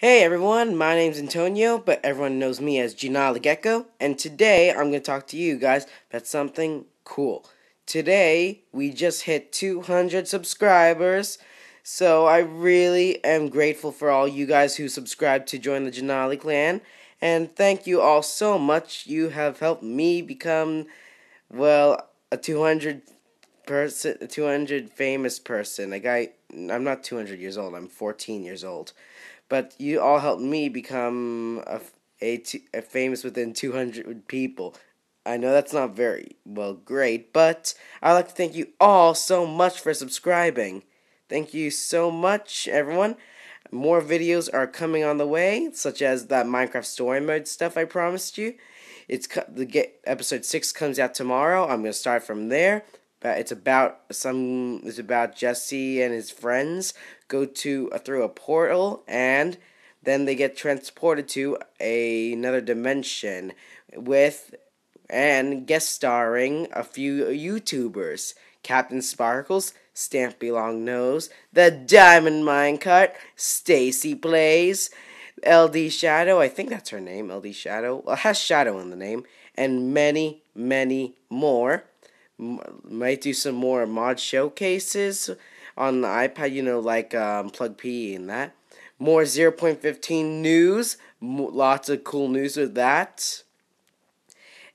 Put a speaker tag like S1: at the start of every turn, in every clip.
S1: Hey everyone, my name's Antonio, but everyone knows me as Gnarly Gecko, and today I'm going to talk to you guys about something cool. Today, we just hit 200 subscribers, so I really am grateful for all you guys who subscribed to join the Gnarly clan, and thank you all so much. You have helped me become, well, a 200 person, 200 famous person. Like I, I'm not 200 years old. I'm 14 years old, but you all helped me become a, a, a famous within 200 people. I know that's not very well great, but I'd like to thank you all so much for subscribing. Thank you so much, everyone. More videos are coming on the way, such as that Minecraft story mode stuff I promised you. It's the get episode six comes out tomorrow. I'm gonna start from there. But it's about some. It's about Jesse and his friends go to uh, through a portal and then they get transported to a, another dimension with and guest starring a few YouTubers. CaptainSparklez, Stampy Longnose, The Diamond Minecart, Stacy Plays, LD Shadow, I think that's her name, LD Shadow. Well, has Shadow in the name, and many, many more. Might do some more mod showcases on the iPad, you know, like um, Plug P and that. More 0.15 news, lots of cool news with that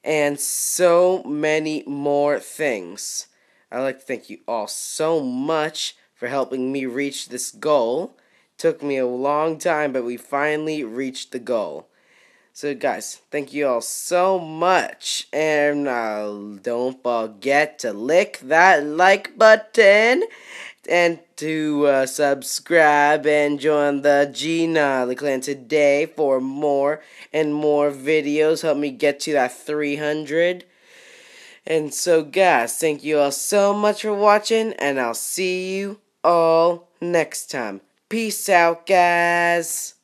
S1: and so many more things. I'd like to thank you all so much for helping me reach this goal. Took me a long time, but we finally reached the goal. So, guys, thank you all so much. And uh, don't forget to lick that like button and to uh, subscribe and join the Gina the clan today for more and more videos. Help me get to that 300. And so, guys, thank you all so much for watching, and I'll see you all next time. Peace out, guys.